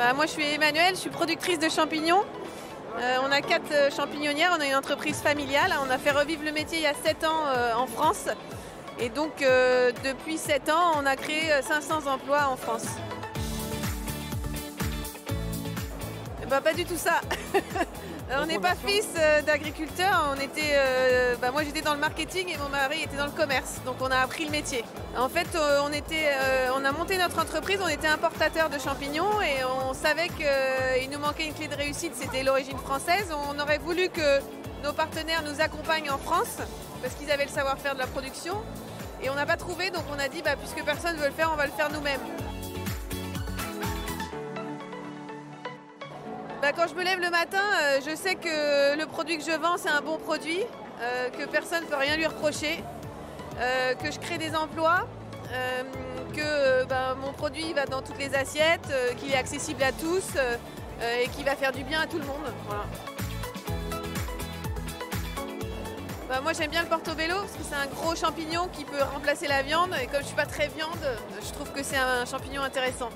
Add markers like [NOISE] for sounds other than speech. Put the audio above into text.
Bah, moi je suis Emmanuelle, je suis productrice de champignons. Euh, on a quatre euh, champignonnières, on a une entreprise familiale. On a fait revivre le métier il y a 7 ans euh, en France. Et donc depuis 7 ans, on a créé 500 emplois en France. Bah, pas du tout ça. [LAUGHS] on n'est pas fils d'agriculteurs, on était, bah, moi j'étais dans le marketing et mon mari était dans le commerce, donc on a appris le métier. En fait, on, était, on a monté notre entreprise, on était importateur de champignons et on savait qu'il nous manquait une clé de réussite, c'était l'origine française. On aurait voulu que nos partenaires nous accompagnent en France parce qu'ils avaient le savoir-faire de la production et on n'a pas trouvé, donc on a dit bah, puisque personne ne veut le faire, on va le faire nous-mêmes. Bah, quand je me lève le matin, euh, je sais que le produit que je vends, c'est un bon produit, euh, que personne ne peut rien lui reprocher, euh, que je crée des emplois, que bah, mon produit va dans toutes les assiettes, qu'il est accessible à tous et qu'il va faire du bien à tout le monde. Bah, moi j'aime bien le portobello parce que c'est un gros champignon qui peut remplacer la viande et comme je suis pas très viande, je trouve que c'est un champignon intéressant.